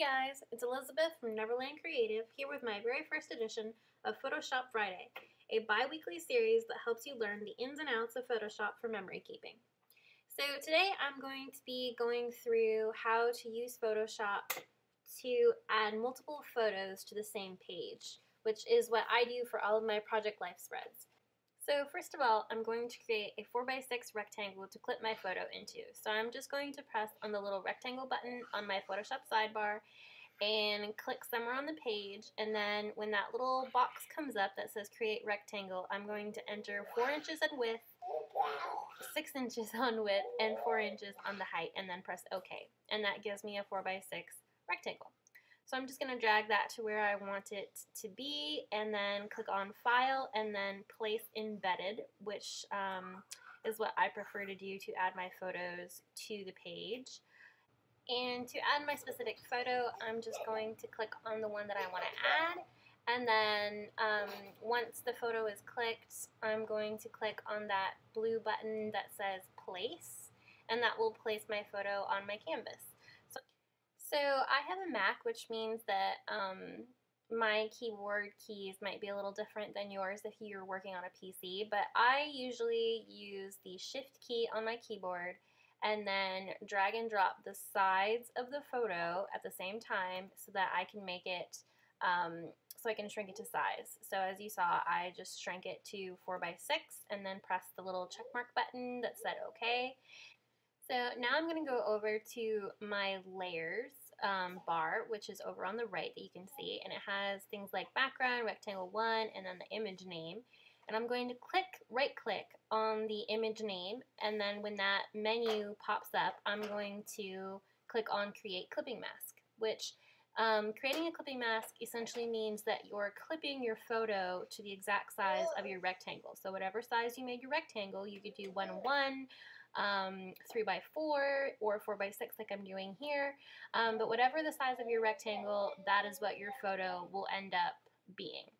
guys, it's Elizabeth from Neverland Creative here with my very first edition of Photoshop Friday, a bi-weekly series that helps you learn the ins and outs of Photoshop for memory keeping. So today I'm going to be going through how to use Photoshop to add multiple photos to the same page, which is what I do for all of my project life spreads. So first of all, I'm going to create a 4x6 rectangle to clip my photo into. So I'm just going to press on the little rectangle button on my Photoshop sidebar and click somewhere on the page and then when that little box comes up that says create rectangle, I'm going to enter 4 inches in width, 6 inches on width, and 4 inches on the height and then press OK. And that gives me a 4x6 rectangle. So I'm just going to drag that to where I want it to be and then click on File and then Place Embedded, which um, is what I prefer to do to add my photos to the page. And to add my specific photo, I'm just going to click on the one that I want to add. And then um, once the photo is clicked, I'm going to click on that blue button that says Place, and that will place my photo on my canvas. So I have a Mac, which means that um, my keyboard keys might be a little different than yours if you're working on a PC, but I usually use the Shift key on my keyboard and then drag and drop the sides of the photo at the same time so that I can make it, um, so I can shrink it to size. So as you saw, I just shrank it to 4 by 6 and then press the little check mark button that said OK. So now I'm going to go over to my layers um, bar, which is over on the right that you can see, and it has things like background, rectangle 1, and then the image name. And I'm going to click, right click on the image name, and then when that menu pops up, I'm going to click on create clipping mask, which um, creating a clipping mask essentially means that you're clipping your photo to the exact size of your rectangle. So whatever size you made your rectangle, you could do 1 1, um, 3 by 4 or 4 by 6 like I'm doing here. Um, but whatever the size of your rectangle, that is what your photo will end up being.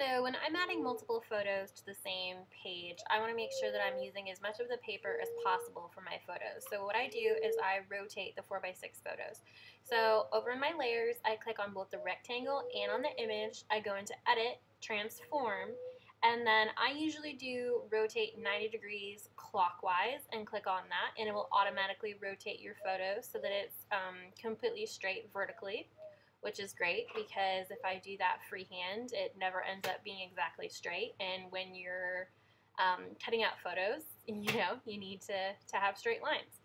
So when I'm adding multiple photos to the same page, I want to make sure that I'm using as much of the paper as possible for my photos. So what I do is I rotate the 4x6 photos. So over in my layers, I click on both the rectangle and on the image. I go into Edit, Transform, and then I usually do rotate 90 degrees clockwise and click on that and it will automatically rotate your photo so that it's um, completely straight vertically, which is great because if I do that freehand, it never ends up being exactly straight. And when you're um, cutting out photos, you know, you need to, to have straight lines.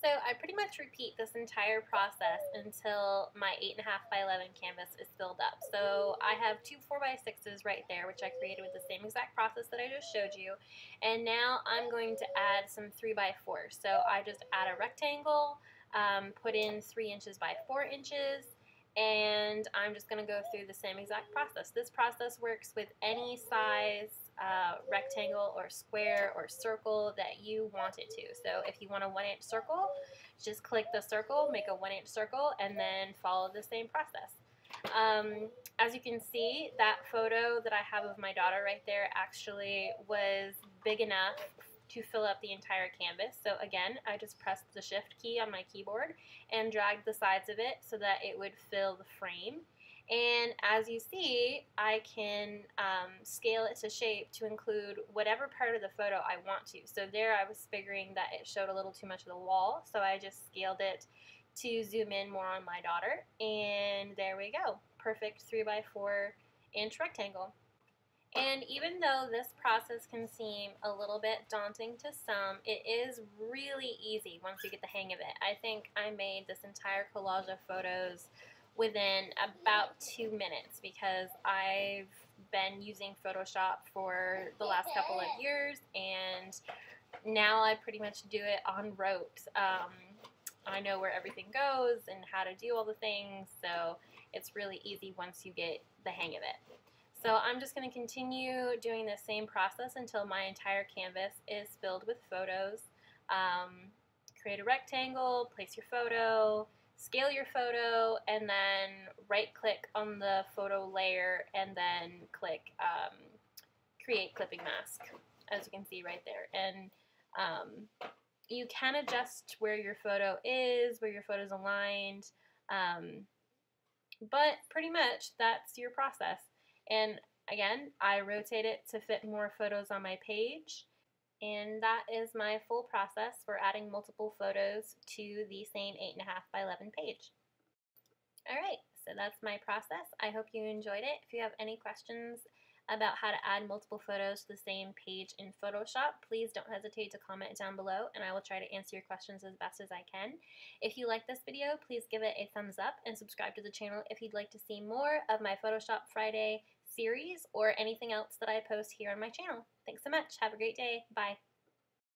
So I pretty much repeat this entire process until my 8.5 by 11 canvas is filled up. So I have two 4x6s right there, which I created with the same exact process that I just showed you. And now I'm going to add some 3x4. So I just add a rectangle, um, put in 3 inches by 4 inches, and I'm just going to go through the same exact process. This process works with any size uh, rectangle or square or circle that you want it to. So if you want a one inch circle, just click the circle, make a one inch circle, and then follow the same process. Um, as you can see, that photo that I have of my daughter right there actually was big enough to fill up the entire canvas. So again, I just pressed the shift key on my keyboard and dragged the sides of it so that it would fill the frame. And as you see, I can um, scale it to shape to include whatever part of the photo I want to. So there I was figuring that it showed a little too much of the wall, so I just scaled it to zoom in more on my daughter. And there we go. Perfect 3 by 4 inch rectangle. And even though this process can seem a little bit daunting to some, it is really easy once you get the hang of it. I think I made this entire collage of photos within about two minutes because I've been using Photoshop for the last couple of years and now I pretty much do it on rote. Um, I know where everything goes and how to do all the things, so it's really easy once you get the hang of it. So I'm just going to continue doing the same process until my entire canvas is filled with photos. Um, create a rectangle, place your photo, scale your photo, and then right click on the photo layer and then click um, create clipping mask, as you can see right there. And um, you can adjust where your photo is, where your photo is aligned. Um, but pretty much that's your process. And again, I rotate it to fit more photos on my page. And that is my full process for adding multiple photos to the same 8.5 by 11 page. Alright, so that's my process. I hope you enjoyed it. If you have any questions about how to add multiple photos to the same page in Photoshop, please don't hesitate to comment down below and I will try to answer your questions as best as I can. If you like this video, please give it a thumbs up and subscribe to the channel if you'd like to see more of my Photoshop Friday series or anything else that I post here on my channel. Thanks so much. Have a great day. Bye.